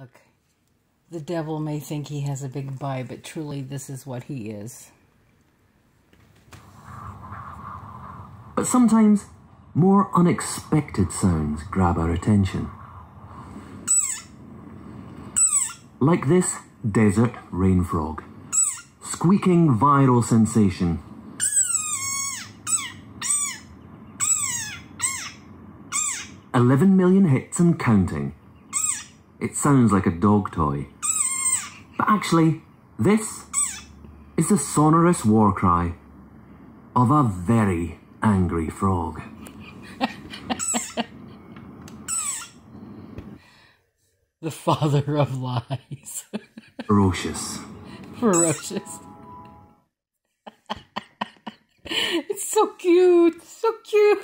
Look, the devil may think he has a big bite, but truly this is what he is. But sometimes more unexpected sounds grab our attention. Like this desert rain frog. Squeaking viral sensation. Eleven million hits and counting. It sounds like a dog toy. But actually, this is the sonorous war cry of a very angry frog. the father of lies. Ferocious. Ferocious. it's so cute. So cute.